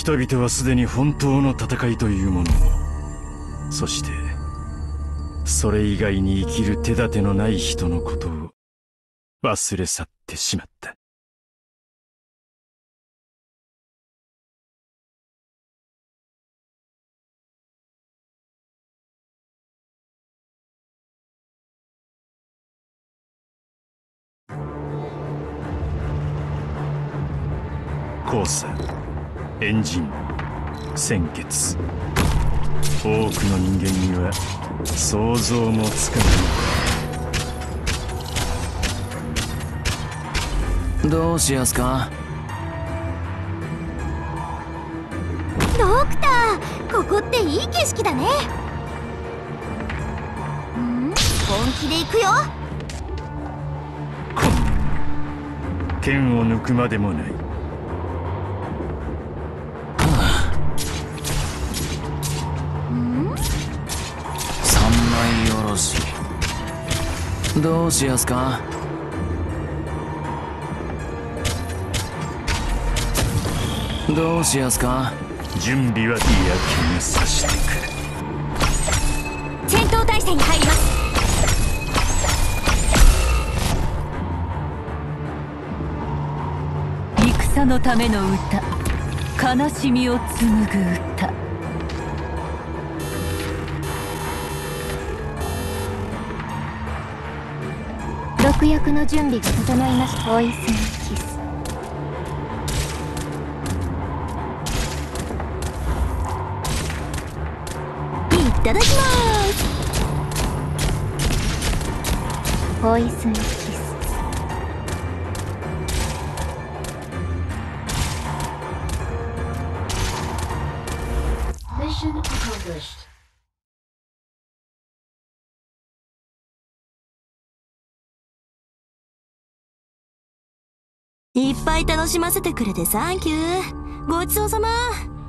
人々はすでに本当の戦いというものを。そしてそれ以外に生きる手立てのない人のことを忘れ去ってしまった。交差エンジン鮮血多くの人間には想像もつかない。どうしやすか？ドクターここっていい景色だね。ん？本気で行くよ。剣を抜くまでもないどうしやすか？どうしやすか？準備は嫌気がさしてくる。戦闘態勢に入ります。戦のための歌悲しみを紡ぐ歌毒薬の準備が整いましたポイズンキスいただきますポイズンキス Mission accomplished. いっぱい楽しませてくれてサンキュー。ごちそうさま。